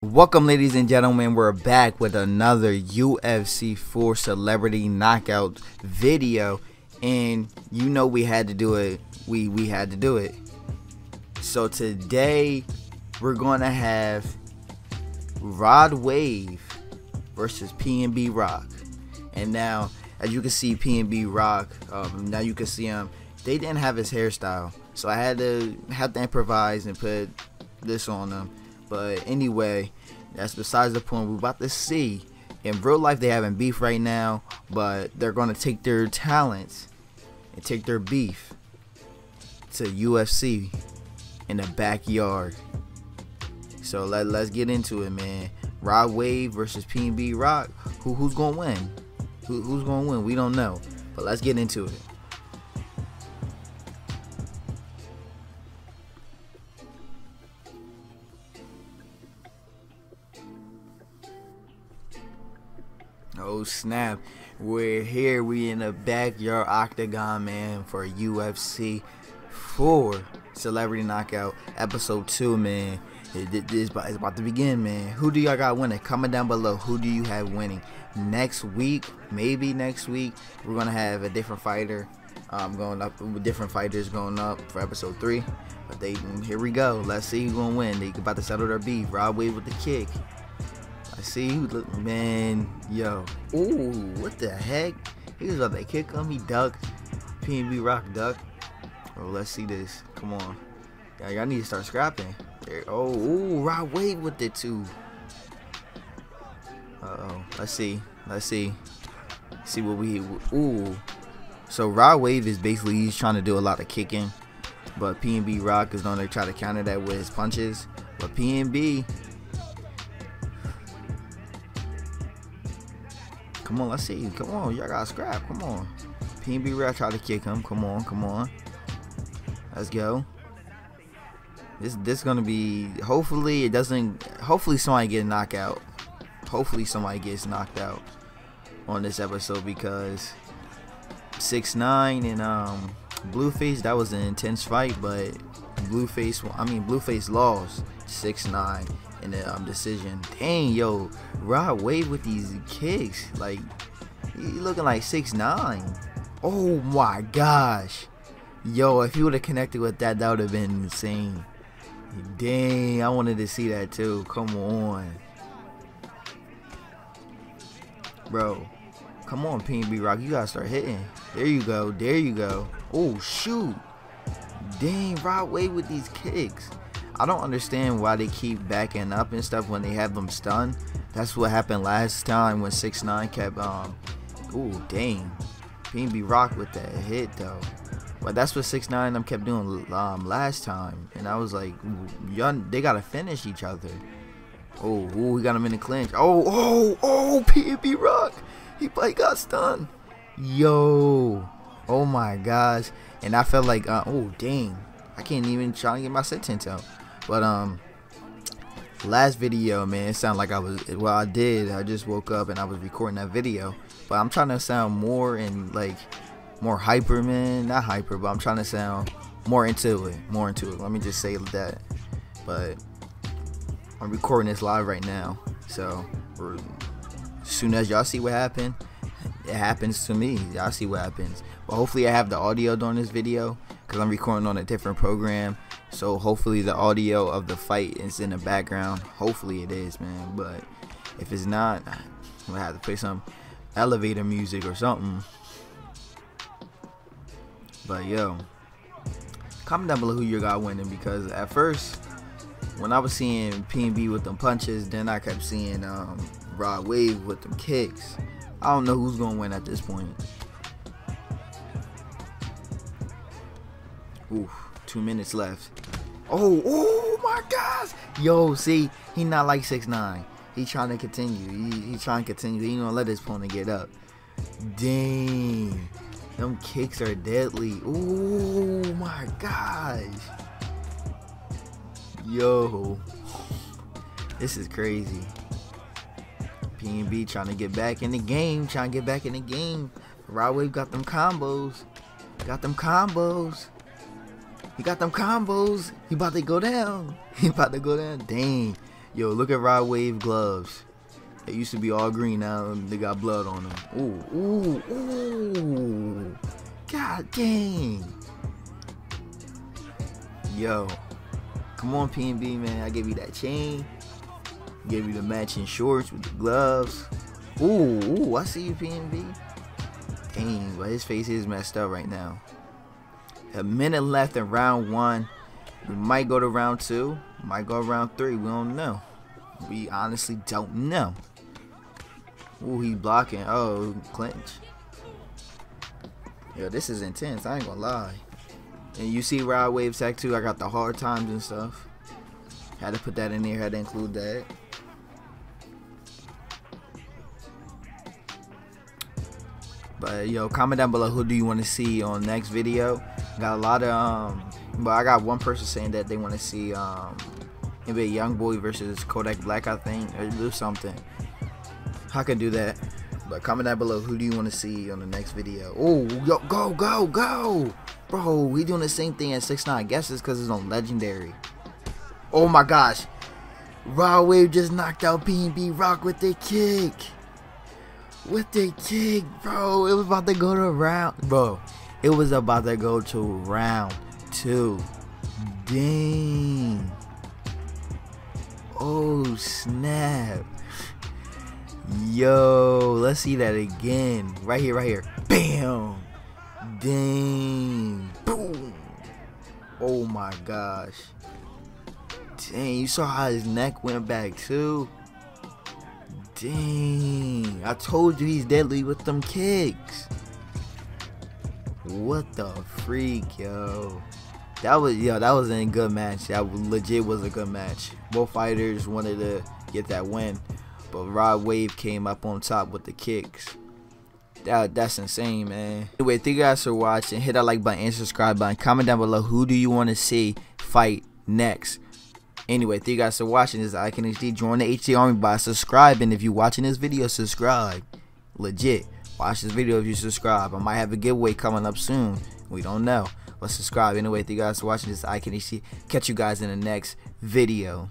Welcome, ladies and gentlemen. We're back with another UFC 4 Celebrity Knockout video, and you know we had to do it. We we had to do it. So today we're going to have Rod Wave versus PNB Rock, and now as you can see, PNB Rock. Um, now you can see him. They didn't have his hairstyle, so I had to have to improvise and put this on them. But anyway, that's besides the point. We're about to see. In real life, they having beef right now, but they're going to take their talents and take their beef to UFC in the backyard. So let, let's get into it, man. Rod Wave versus PNB Rock. Who who's gonna win? Who, who's gonna win? We don't know, but let's get into it. Oh snap. We're here. We in the backyard octagon, man, for UFC 4 Celebrity Knockout Episode 2, man. It, it, it's, about, to begin, man. Who do y'all got winning? Comment down below. Who do you have winning? Next week, maybe next week, we're going to have a different fighter um, going up with different fighters going up for episode 3. But they here we go. Let's see who's to win. They about to settle their beef. Rod Wave with the kick. See who look man, yo. Ooh, what the heck? He was about to kick him, he ducked. PNB Rock duck. Oh, let's see this. Come on. Yeah, y'all need to start scrapping. There. Oh, ooh, Rod Wave with it too. Uh oh. Let's see. Let's see. See what we ooh. So Rod Wave is basically he's trying to do a lot of kicking. But PNB Rock is going to try to counter that with his punches. But PNB Come on, let's see. Come on, y'all got scrap. Come on. PNB Rock try to kick him. Come on, come on. Let's go. This this gonna be. Hopefully it doesn't. Hopefully somebody get knocked out. Hopefully somebody gets knocked out on this episode because six nine and um Blueface that was an intense fight, but Blueface. I mean Blueface lost six nine in the um, decision. Dang, yo, Rod Wave with these kicks, like he looking like six nine. Oh my gosh, yo, if he would have connected with that, that would have been insane. Dang, I wanted to see that too. Come on, bro. Come on, PNB Rock, you gotta start hitting. There you go, there you go. Oh shoot. Dang, Rod Wave with these kicks. I don't understand why they keep backing up and stuff when they have them stunned. That's what happened last time when 6 9 kept um ooh dang. PNB Rock with that hit though. But that's what 6 9 them kept doing um last time. And I was like, y'all they gotta finish each other. Oh, ooh, he got him in the clinch. Oh, oh, oh, PNB Rock. He probably got stunned. Yo. Oh my gosh. And I felt like uh, oh dang. I can't even try to get my sentence out. But um, last video, man, it sounded like I was. Well, I did. I just woke up and I was recording that video. But I'm trying to sound more and like more hyper, man. Not hyper, but I'm trying to sound more into it. More into it. Let me just say that. But I'm recording this live right now, so as soon as y'all see what happened, it happens to me. Y'all see what happens. But hopefully, I have the audio during this video because I'm recording on a different program so hopefully the audio of the fight is in the background. Hopefully it is, man. But if it's not, I'm gonna have to play some elevator music or something. But yo, comment down below who you got winning because at first, when I was seeing PNB with them punches, then I kept seeing um, Rod Wave with them kicks. I don't know who's gonna win at this point. Oof, two minutes left. Oh, oh my gosh. Yo, see, he not like six nine. He trying to continue. He, he trying to continue. He gonna let his opponent get up. Dang. Them kicks are deadly. Oh my gosh. Yo. This is crazy. PNB trying to get back in the game. Trying to get back in the game. Rod Wave got them combos. Got them combos. He got them combos. He about to go down. He about to go down. Dang. Yo, look at Rod Wave gloves. They used to be all green, now they got blood on them. Ooh, ooh, ooh. God dang. Yo. Come on, PNB, man. I gave you that chain. Gave you the matching shorts with the gloves. Ooh, ooh, I see you, PNB. Dang, but his face is messed up right now. A minute left in round one. We might go to round two. Might go round three. We don't know. We honestly don't know. Ooh, he blocking. Oh, clinch. Yo, this is intense. I ain't gonna lie. And you see Rod Wave Tech too. I got the hard times and stuff. Had to put that in there. Had to include that. But yo, comment down below who do you want to see on next video. Got a lot of um, but I got one person saying that they want to see um, maybe a young boy versus Kodak Black, I think, or do something. I can do that. But comment down below who do you want to see on the next video. Oh, yo, go, go, go, bro. We doing the same thing as Six Nine. Guess it's because it's on Legendary. Oh my gosh, Rod Wave just knocked out PNB Rock with the kick with the kick, bro. It was about to go to round, bro. It was about to go to round two. Dang. Oh snap. Yo, let's see that again. Right here, right here. Bam. Dang. Boom. Oh my gosh. Dang, you saw how his neck went back too? Dang. I told you he's deadly with them kicks. What the freak, yo. That was yo, that was a good match. That legit was a good match. Both fighters wanted to get that win. But Rod Wave came up on top with the kicks. That that's insane, man. Anyway, thank you guys for watching. Hit that like button and subscribe button. Comment down below who do you want to see fight next. Anyway, thank you guys for watching this iKennyHD. Join the HD Army by subscribing. If you're watching this video, subscribe. Legit. Watch this video if you subscribe. I might have a giveaway coming up soon. We don't know. But subscribe. Anyway, thank you guys for watching this iKennyHD. Catch you guys in the next video.